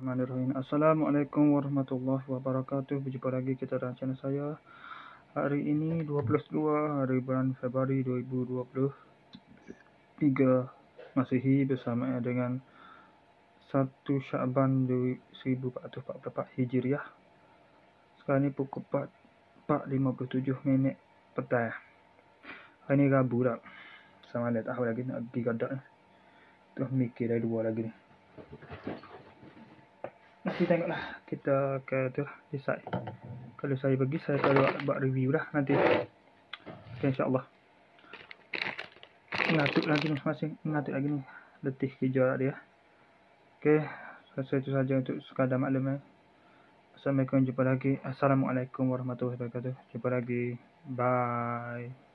Bismillahirrahmanirrahim. Assalamualaikum warahmatullahi wabarakatuh. Berjumpa lagi kita dalam channel saya. Hari ini 22 hari bulan Februari 2023 Masihi bersama dengan 1 Syaban 1444 Hijriah. Sekarang ni pukul 4 4.57 minit petang. Hari ni Rabu dah. Sama ada tahu lagi nak pergi gadak ni. Tu mikir dah dua lagi ni. Nanti tengoklah kita ke tu lah decide. Kalau saya pergi saya akan buat, buat review lah nanti. Okay, insyaAllah. Ngatuk lagi ni masing ngatuk lagi ni. Letih kerja dia. Okay. Rasa itu saja untuk sekadar maklum eh. Assalamualaikum jumpa lagi. Assalamualaikum warahmatullahi wabarakatuh. Jumpa lagi. Bye.